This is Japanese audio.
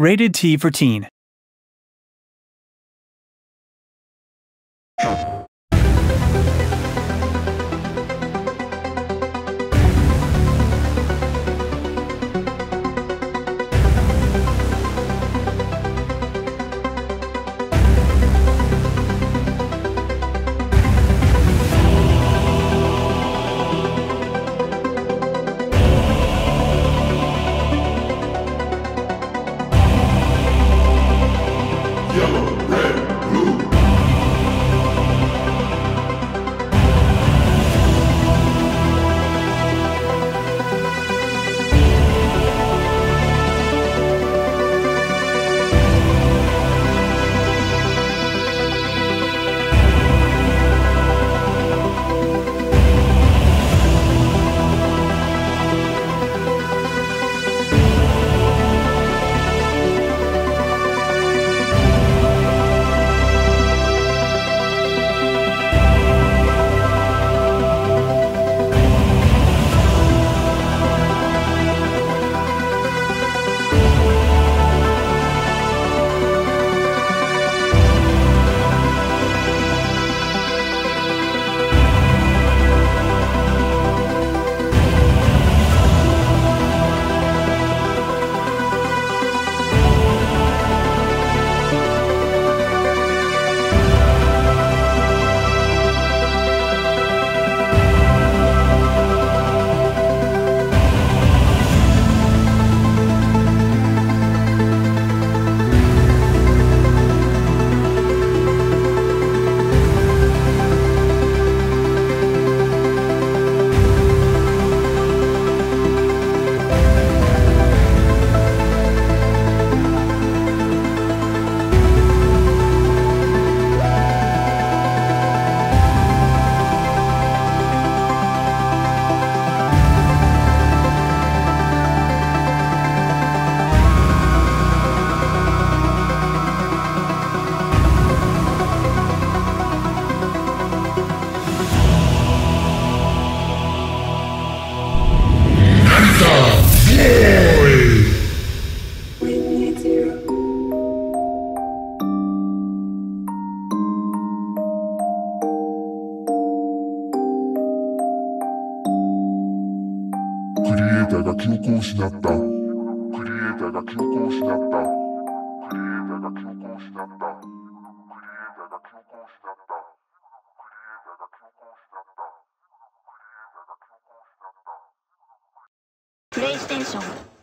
Rated T for Teen.「ーが記憶を失った」「クリエイターが記憶を失った」「クリエイターが記憶を失った」プレイステーション。